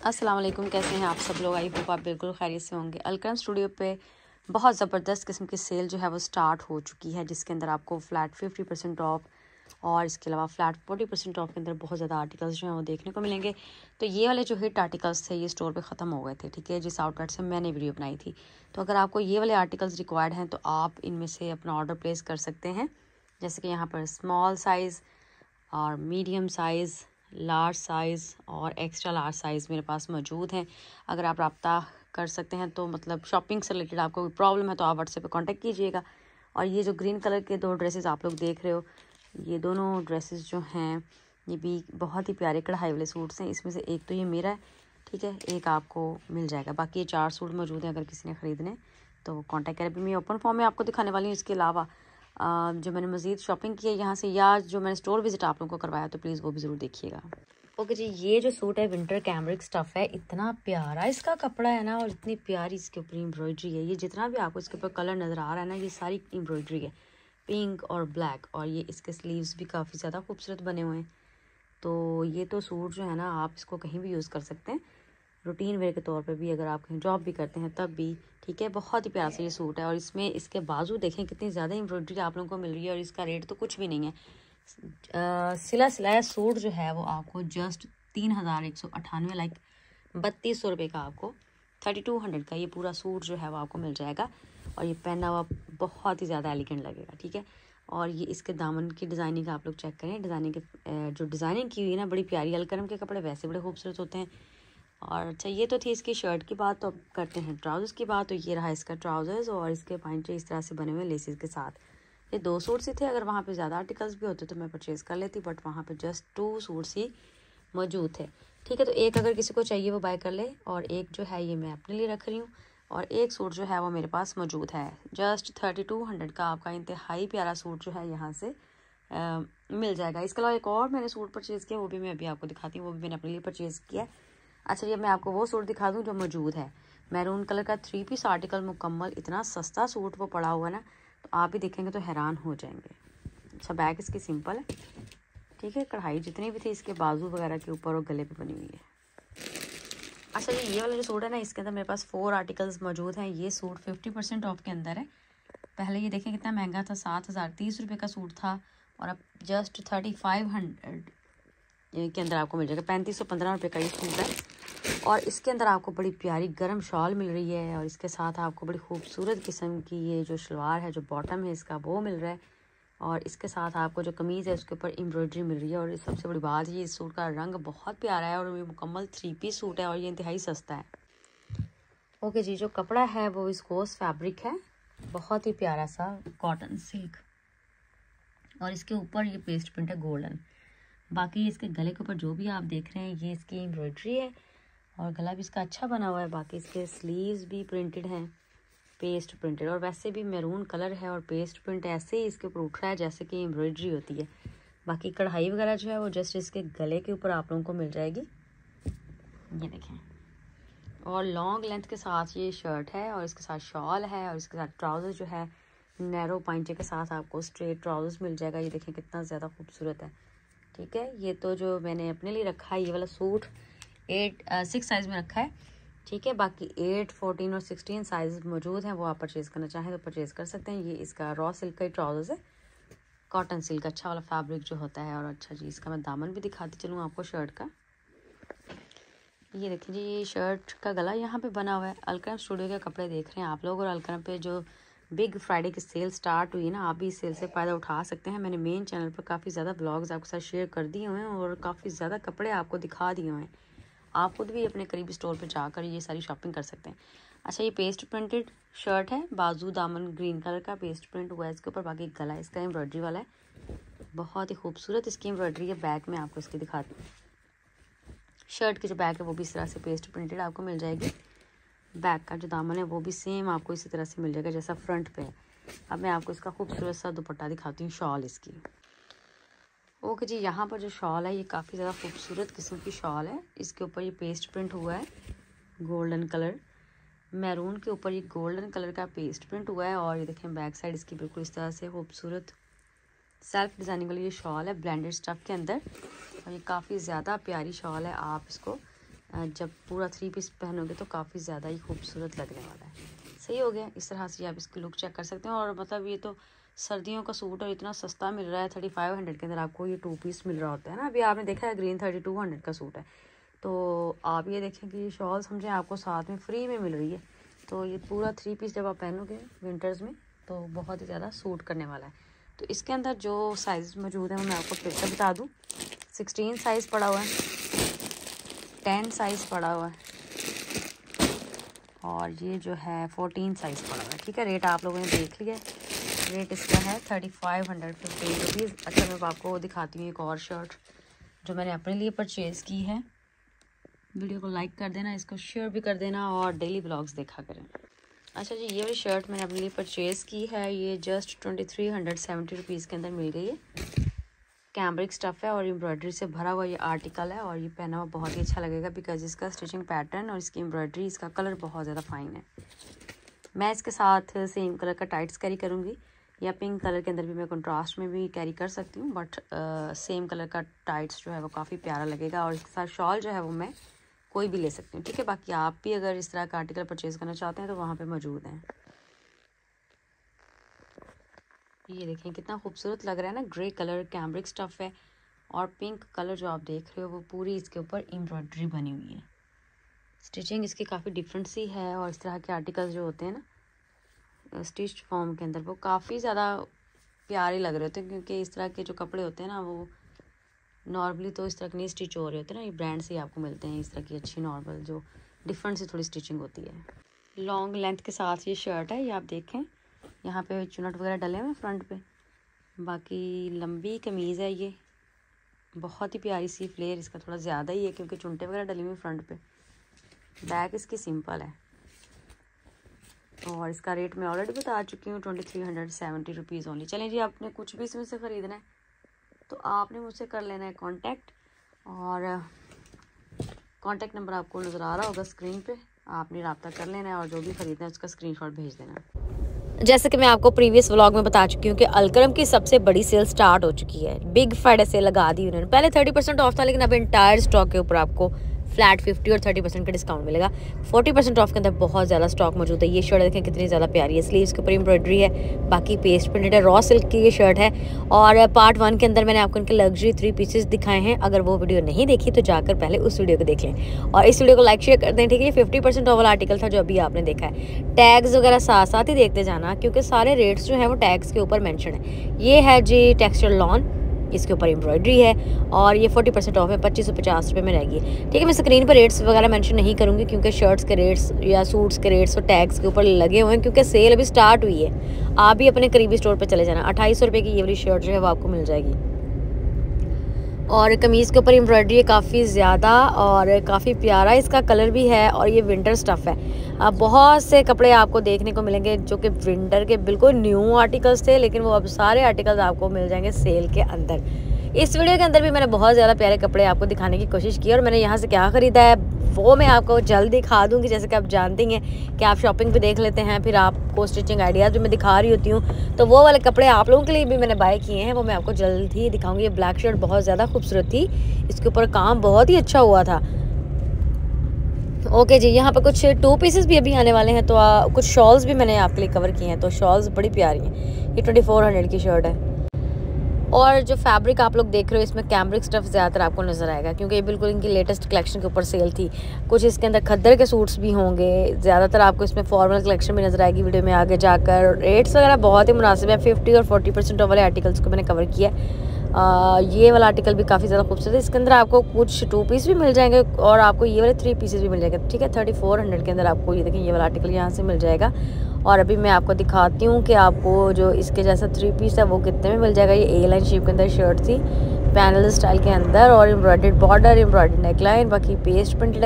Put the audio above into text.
अस्सलाम वालेकुम कैसे हैं आप सब लोग? आई होप आप बिल्कुल खैरियत से होंगे। अलक्रम स्टूडियो पे बहुत ज़बरदस्त किस्म की सेल जो है वो स्टार्ट हो चुकी है, जिसके अंदर आपको फ़्लैट फिफ्टी परसेंट ऑफ़ और इसके अलावा फ्लैट फोर्टी परसेंट ऑफ़ के अंदर बहुत ज़्यादा आर्टिकल्स जो हैं वो देखने को मिलेंगे। तो ये वाले जो हिट आर्टिकल्स थे, ये स्टोर पे ख़त्म हो गए थे, ठीक है? जिस आउटलेट से मैंने वीडियो बनाई थी। तो अगर आपको ये वाले आर्टिकल्स रिक्वायर्ड हैं तो आप इनमें से अपना ऑर्डर प्लेस कर सकते हैं। जैसे कि यहाँ पर स्मॉल साइज़ और मीडियम साइज़ लार्ज साइज़ और एक्स्ट्रा लार्ज साइज़ मेरे पास मौजूद हैं। अगर आप रबता कर सकते हैं तो मतलब शॉपिंग से रिलेटेड आपको कोई प्रॉब्लम है तो आप व्हाट्सएप पे कांटेक्ट कीजिएगा। और ये जो ग्रीन कलर के दो ड्रेसेस आप लोग देख रहे हो, ये दोनों ड्रेसेस जो हैं, ये भी बहुत ही प्यारे कढ़ाई वाले सूट्स हैं। इसमें से एक तो ये मेरा है, ठीक है? एक आपको मिल जाएगा। बाकी ये चार सूट मौजूद हैं अगर किसी ने ख़रीदने तो कॉन्टैक्ट करें अभी मैं ओपन फॉर्म में आपको दिखाने वाली हूँ। इसके अलावा जो मैंने मज़ीद शॉपिंग की है यहाँ से, या जो मैंने स्टोर विज़िट आप लोगों को करवाया तो प्लीज़ वो भी ज़रूर देखिएगा। ओके जी, ये जो सूट है विंटर कैमरिक स्टफ़ है, इतना प्यारा, इसका कपड़ा है ना, और इतनी प्यारी इसके ऊपर एम्ब्रॉयडरी है। ये जितना भी आपको इसके ऊपर कलर नज़र आ रहा है ना, ये सारी एम्ब्रॉयडरी है। पिंक और ब्लैक और ये इसके स्लीव्स भी काफ़ी ज़्यादा खूबसूरत बने हुए हैं। तो ये तो सूट जो है ना, आप इसको कहीं भी यूज़ कर सकते हैं। रूटीन वेयर के तौर पे भी अगर आप कहीं जॉब भी करते हैं, तब भी, ठीक है, बहुत ही प्यारा सा ये सूट है और इसमें इसके बाजू देखें कितनी ज़्यादा एम्ब्रॉयडरी आप लोगों को मिल रही है और इसका रेट तो कुछ भी नहीं है। सिला सिलाया सूट जो है वो आपको जस्ट तीन हज़ार एक सौ अठानवे लाइक बत्तीस सौ रुपये का आपको थर्टी टू हंड्रेड का ये पूरा सूट जो है वो आपको मिल जाएगा और ये पहना हुआ बहुत ही ज़्यादा एलिगेंट लगेगा, ठीक है? और ये इसके दामन की डिज़ाइनिंग आप लोग चेक करें डिज़ाइनिंग के जो डिज़ाइनिंग की हुई है ना, बड़ी प्यारी, अलकरम के कपड़े वैसे बड़े खूबसूरत होते हैं। और अच्छा ये तो थी इसकी शर्ट की बात तो अब करते हैं ट्राउज़र्स की बात तो ये रहा इसका ट्राउज़र्स और इसके पैंट इस तरह से बने हुए लेसिस के साथ। ये दो सूट्स ही थे अगर वहाँ पे ज़्यादा आर्टिकल्स भी होते तो मैं परचेज़ कर लेती बट वहाँ पे जस्ट टू सूट्स ही मौजूद थे। ठीक है तो एक अगर किसी को चाहिए वो बाय कर ले और एक जो है ये मैं अपने लिए रख रही हूँ और एक सूट जो है वो मेरे पास मौजूद है। जस्ट थर्टी टू हंड्रेड का आपका इंतहाई प्यारा सूट जो है यहाँ से आ, मिल जाएगा। इसके अलावा एक और मैंने सूट परचेज़ किया वो भी मैं अभी आपको दिखाती हूँ वो भी मैंने अपने लिए परचेज़ किया। है अच्छा ये मैं आपको वो सूट दिखा दूँ जो मौजूद है। मैरून कलर का थ्री पीस आर्टिकल मुकम्मल, इतना सस्ता सूट वो पड़ा हुआ ना तो आप भी देखेंगे तो हैरान हो जाएँगे। अच्छा बैग इसकी सिंपल है। ठीक है, कढ़ाई जितनी भी थी इसके बाजू वगैरह के ऊपर और गले पे बनी हुई है। अच्छा जी ये वाला जो सूट है ना, इसके अंदर मेरे पास फोर आर्टिकल्स मौजूद हैं। ये सूट फिफ्टी परसेंट ऑफ़ के अंदर है। पहले ये देखें कितना महँगा था, सात हज़ार तीस रुपये का सूट था और अब जस्ट थर्टी फाइव हंड्रेड के अंदर आपको मिल जाएगा। पैंतीस सौ पंद्रह रुपये का ये सूट है। और इसके अंदर आपको बड़ी प्यारी गर्म शॉल मिल रही है और इसके साथ आपको बड़ी खूबसूरत किस्म की ये जो शलवार है, जो बॉटम है, इसका वो मिल रहा है। और इसके साथ आपको जो कमीज़ है, उसके ऊपर एम्ब्रॉयडरी मिल रही है और सबसे बड़ी बात ये इस सूट का रंग बहुत प्यारा है और ये मुकम्मल थ्री पीस सूट है और ये इंतहाई सस्ता है। ओके जी, जो कपड़ा है वो विस्कोस फैब्रिक है, बहुत ही प्यारा सा कॉटन सिल्क। और इसके ऊपर ये पेस्ट प्रिंट है गोल्डन। बाकी इसके गले के ऊपर जो भी आप देख रहे हैं, ये इसकी एम्ब्रॉयड्री है। और गला भी इसका अच्छा बना हुआ है, बाकी इसके स्लीव्स भी प्रिंटेड हैं पेस्ट प्रिंटेड और वैसे भी मैरून कलर है और पेस्ट प्रिंट ऐसे ही इसके ऊपर उठ रहा है जैसे कि एम्ब्रॉयड्री होती है। बाकी कढ़ाई वगैरह जो है वो जस्ट इसके गले के ऊपर आप लोगों को मिल जाएगी। ये देखें। और लॉन्ग लेंथ के साथ ये शर्ट है और इसके साथ शॉल है और इसके साथ ट्राउज़र जो है नैरो पाइंचे के साथ आपको स्ट्रेट ट्राउज़र्स मिल जाएगा। ये देखें कितना ज़्यादा खूबसूरत है। ठीक है, ये तो जो मैंने अपने लिए रखा है, ये वाला सूट एट सिक्स साइज़ में रखा है। ठीक है, बाकी एट फोर्टीन और सिक्सटीन साइज़ मौजूद हैं, वो आप परचेज़ करना चाहें तो परचेज़ कर सकते हैं। ये इसका रॉ सिल्क का ही ट्राउज़र्स है। कॉटन सिल्क अच्छा वाला फैब्रिक जो होता है और अच्छा जी, इसका मैं दामन भी दिखाती चलूँ आपको शर्ट का। ये देखिए जी ये शर्ट का गला यहाँ पे बना हुआ है। अलक्रम स्टूडियो के कपड़े देख रहे हैं आप लोग और अलक्रम पे जो बिग फ्राइडे की सेल स्टार्ट हुई है ना, आप भी इस सेल से फ़ायदा उठा सकते हैं। मैंने मेन चैनल पर काफ़ी ज़्यादा ब्लॉग्स आपके साथ शेयर कर दिए हुए हैं और काफ़ी ज़्यादा कपड़े आपको दिखा दिए हुए हैं। आप खुद भी अपने करीबी स्टोर पर जाकर ये सारी शॉपिंग कर सकते हैं। अच्छा ये पेस्ट प्रिंटेड शर्ट है, बाजू दामन ग्रीन कलर का पेस्ट प्रिंट हुआ है इसके ऊपर, बाकी गला इसका एम्ब्रॉयडरी वाला है। बहुत ही खूबसूरत, इसकी एम्ब्रॉयडरी है बैक में, आपको इसकी दिखाती हूँ शर्ट की जो बैक है, वो भी इस तरह से पेस्ट प्रिंटेड आपको मिल जाएगी। बैक का जो दामन है, वो भी सेम आपको इसी तरह से मिल जाएगा जैसा फ्रंट पे है। अब मैं आपको इसका खूबसूरत सा दुपट्टा दिखाती हूँ शॉल इसकी। ओके जी, यहाँ पर जो शॉल है, ये काफ़ी ज़्यादा खूबसूरत किस्म की शॉल है। इसके ऊपर ये पेस्ट प्रिंट हुआ है गोल्डन कलर मैरून के ऊपर ये गोल्डन कलर का पेस्ट प्रिंट हुआ है और ये देखें बैक साइड इसकी बिल्कुल इस तरह से खूबसूरत सेल्फ डिज़ाइनिंग वाली ये शॉल है ब्लेंडेड स्टफ़ के अंदर। और ये काफ़ी ज़्यादा प्यारी शॉल है, आप इसको जब पूरा थ्री पीस पहनोगे तो काफ़ी ज़्यादा ही खूबसूरत लगने वाला है। सही हो गया। इस तरह से आप इसकी लुक चेक कर सकते हैं और मतलब ये तो सर्दियों का सूट और इतना सस्ता मिल रहा है थर्टी फाइव हंड्रेड के अंदर आपको ये टू पीस मिल रहा होता है ना। अभी आपने देखा है ग्रीन थर्टी टू हंड्रेड का सूट है। तो आप ये देखें कि शॉल समझें आपको साथ में फ्री में मिल रही है। तो ये पूरा थ्री पीस जब आप पहनोगे विंटर्स में तो बहुत ही ज़्यादा सूट करने वाला है। तो इसके अंदर जो साइज़ मौजूद है, मैं आपको फिर से बता दूँ। सिक्सटीन साइज़ पड़ा हुआ है टेन साइज़ पड़ा हुआ है। और ये जो है फोर्टीन साइज़ पड़ा हुआ है, ठीक है? रेट आप लोगों ने देख लिया। रेट इसका है thirty five hundred fifteen rupees अच्छा मैं आपको दिखाती हूँ, एक और शर्ट जो मैंने अपने लिए परचेज़ की है। वीडियो को लाइक कर देना, इसको शेयर भी कर देना और डेली ब्लॉग्स देखा करें। अच्छा जी, ये वाली शर्ट मैंने अपने लिए परचेज़ की है। ये just twenty three hundred seventy rupees के अंदर मिल गई है। कैमरिक स्टफ़ है और एम्ब्रॉयडरी से भरा हुआ ये आर्टिकल है और ये पहना हुआ बहुत ही अच्छा लगेगा बिकॉज़ इसका स्टिचिंग पैटर्न और इसकी एम्ब्रॉयडरी इसका कलर बहुत ज़्यादा फाइन है। मैं इसके साथ सेम कलर का टाइट्स कैरी करूँगी या पिंक कलर के अंदर भी मैं कंट्रास्ट में भी कैरी कर सकती हूँ बट सेम कलर का टाइट्स जो है वो काफ़ी प्यारा लगेगा और इसके साथ शॉल जो है वो मैं कोई भी ले सकती हूँ। ठीक है, बाकी आप भी अगर इस तरह का आर्टिकल परचेज़ करना चाहते हैं तो वहाँ पर मौजूद हैं। ये देखें, कितना खूबसूरत लग रहा है ना, ग्रे कलर कैमरिक स्टफ़ है और पिंक कलर जो आप देख रहे हो, वो पूरी इसके ऊपर एम्ब्रॉयड्री बनी हुई है। स्टिचिंग इसकी काफ़ी डिफरेंट सी है और इस तरह के आर्टिकल्स जो होते हैं ना स्टिच फॉर्म के अंदर, वो काफ़ी ज़्यादा प्यारे लग रहे होते हैं क्योंकि इस तरह के जो कपड़े होते हैं ना, वो नॉर्मली तो इस तरह के नहीं स्टिच हो रहे होते ना, ये ब्रांड से ही आपको मिलते हैं, इस तरह की अच्छी नॉर्मल जो डिफरेंट सी थोड़ी स्टिचिंग होती है। लॉन्ग लेंथ के साथ ये शर्ट है, ये आप देखें। यहाँ पे चुनट वगैरह डले हुए फ्रंट पे। बाकी लंबी कमीज़ है ये। बहुत ही प्यारी सी फ्लेयर इसका थोड़ा ज़्यादा ही है क्योंकि चुनटे वगैरह डली हुई फ्रंट पे। बैक इसकी सिंपल है। और इसका रेट मैं ऑलरेडी बता चुकी हूँ twenty three hundred seventy rupees only चलें जी, आपने कुछ भी इसमें से ख़रीदना है तो आपने मुझसे कर लेना है कॉन्टैक्ट और कॉन्टैक्ट नंबर आपको नज़र आ रहा होगा स्क्रीन पे। आपने रबता कर लेना है और जो भी ख़रीदना है उसका स्क्रीनशॉट भेज देना। जैसे कि मैं आपको प्रीवियस व्लॉग में बता चुकी हूँ कि अलक्रम की सबसे बड़ी सेल स्टार्ट हो चुकी है। बिग फ्राइडे सेल लगा दी उन्होंने। पहले थर्टी परसेंट ऑफ़ था, लेकिन अब इंटायर स्टॉक के ऊपर आपको फ्लैट फिफ्टी और थर्टी परसेंट का डिस्काउंट मिलेगा। फोर्टी परसेंट ऑफ़ के अंदर बहुत ज़्यादा स्टॉक मौजूद है। ये शर्ट देखें कितनी ज़्यादा प्यारी है। स्लीव्स के ऊपर एम्ब्रॉयडरी है, बाकी पेस्ट प्रिंटेड है। रॉ सिल्क की ये शर्ट है। और पार्ट वन के अंदर मैंने आपको इनके लग्जरी थ्री पीसेस दिखाए हैं। अगर वो वीडियो नहीं देखी तो जाकर पहले उस वीडियो को देख लें। और इस वीडियो को लाइक शेयर कर दें, ठीक है? फिफ्टी परसेंट ऑफ़ आर्टिकल था जो अभी आपने देखा है। टैग्स वगैरह साथ साथ ही देखते जाना, क्योंकि सारे रेट्स जो हैं वो टैग्स के ऊपर मैंशन है। ये है जी टेक्सचर लॉन इसके ऊपर एम्ब्रॉयडरी है और ये फोर्टी परसेंट ऑफ़ है, पच्चीस सौ पचास रुपये में रहेगी। ठीक है, मैं स्क्रीन पर रेट्स वगैरह मेंशन नहीं करूँगी क्योंकि शर्ट्स के रेट्स या सूट्स के रेट्स और टैग्स के ऊपर लगे हुए हैं क्योंकि सेल अभी स्टार्ट हुई है। आप भी अपने करीबी स्टोर पर चले जाना। अट्ठाईस सौ रुपये की ये वाली शर्ट जो है वो आपको मिल जाएगी। और कमीज़ के ऊपर एम्ब्रॉयडरी काफ़ी ज़्यादा और काफ़ी प्यारा इसका कलर भी है और ये विंटर स्टफ़ है। अब बहुत से कपड़े आपको देखने को मिलेंगे जो कि विंटर के बिल्कुल न्यू आर्टिकल्स थे, लेकिन वो अब सारे आर्टिकल्स आपको मिल जाएँगे सेल के अंदर। इस वीडियो के अंदर भी मैंने बहुत ज़्यादा प्यारे कपड़े आपको दिखाने की कोशिश की और मैंने यहाँ से क्या ख़रीदा है वो मैं आपको जल्द दिखा दूँगी जैसे कि आप जानती हैं कि आप शॉपिंग पे देख लेते हैं फिर आपको स्टिचिंग आइडियाज़ भी मैं दिखा रही होती हूँ तो वो वाले कपड़े आप लोगों के लिए भी मैंने बाय किए हैं वो मैं आपको जल्द ही दिखाऊँगी। ये ब्लैक शर्ट बहुत ज़्यादा खूबसूरत थी इसके ऊपर काम बहुत ही अच्छा हुआ था। ओके जी यहाँ पर कुछ टू पीसेस भी अभी आने वाले हैं तो आ, कुछ शॉल्स भी मैंने आपके लिए कवर किए हैं तो शॉल्स बड़ी प्यारी हैं ये ट्वेंटी फोर हंड्रेड की शर्ट है। और जो फैब्रिक आप लोग देख रहे हो इसमें कैमरिक स्टफ़ ज़्यादातर आपको नज़र आएगा क्योंकि ये बिल्कुल इनकी लेटेस्ट कलेक्शन के ऊपर सेल थी। कुछ इसके अंदर खद्दर के सूट्स भी होंगे ज़्यादातर आपको इसमें फॉर्मल कलेक्शन भी नज़र आएगी वीडियो में आगे जाकर। रेट्स वगैरह बहुत ही मुनासिब है फिफ्टी और फोर्टी परसेंट वाले आर्टिकल्स को मैंने कवर किया आ, ये वाला आर्टिकल भी काफ़ी ज़्यादा खूबसूरत है। इसके अंदर आपको कुछ टू पीस भी मिल जाएँगे और आपको ये वाले थ्री पीसेस भी मिल जाएँगे। ठीक है थर्टी फोर हंड्रेड के अंदर आपको ये देखें ये वाला आर्टिकल यहाँ से मिल जाएगा। और अभी मैं आपको दिखाती हूँ कि आपको जो इसके जैसा थ्री पीस है वो कितने में मिल जाएगा। ये ए लाइन शेप के अंदर शर्ट थी पैनल स्टाइल के अंदर और एम्ब्रॉयड बॉर्डर एम्ब्रॉयड नेकलाइन बाकी पेस्ट प्रिंटेड